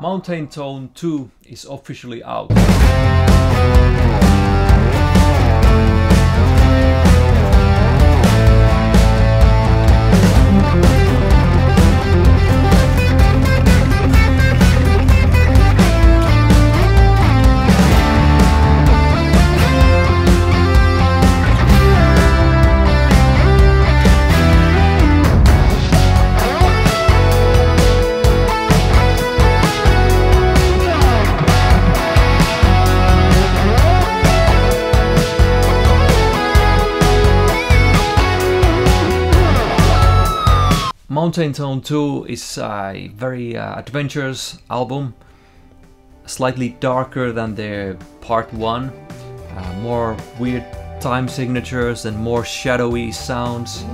Mountain Tone 2 is officially out. Mountain Tone 2 is a very uh, adventurous album, slightly darker than the part 1, uh, more weird time signatures and more shadowy sounds.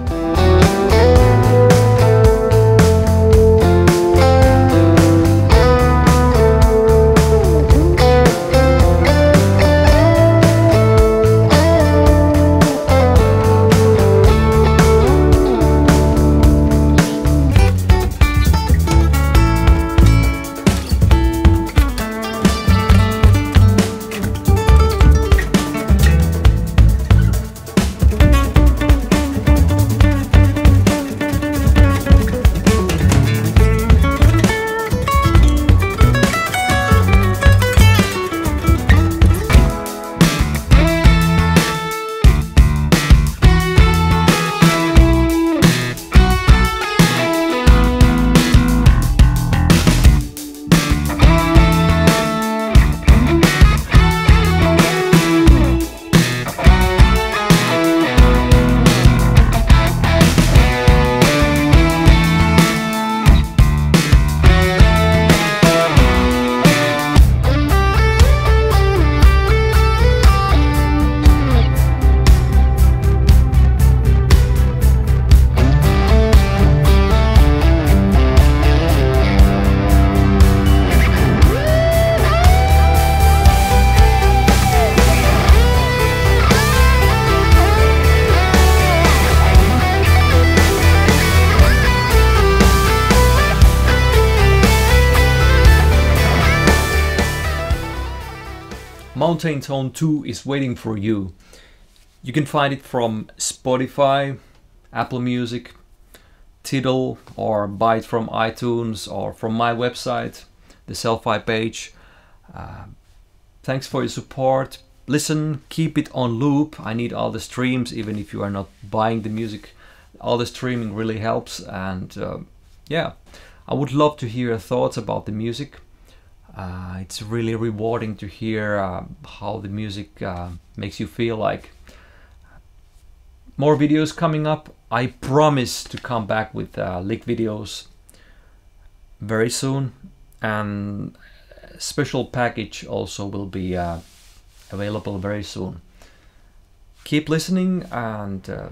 Mountain Tone 2 is waiting for you. You can find it from Spotify, Apple Music, Tidal, or buy it from iTunes or from my website, the Sellfy page. Uh, thanks for your support. Listen, keep it on loop. I need all the streams, even if you are not buying the music. All the streaming really helps, and uh, yeah, I would love to hear your thoughts about the music. Uh, it's really rewarding to hear uh, how the music uh, makes you feel like. More videos coming up. I promise to come back with uh, videos very soon and special package also will be uh, available very soon. Keep listening and uh,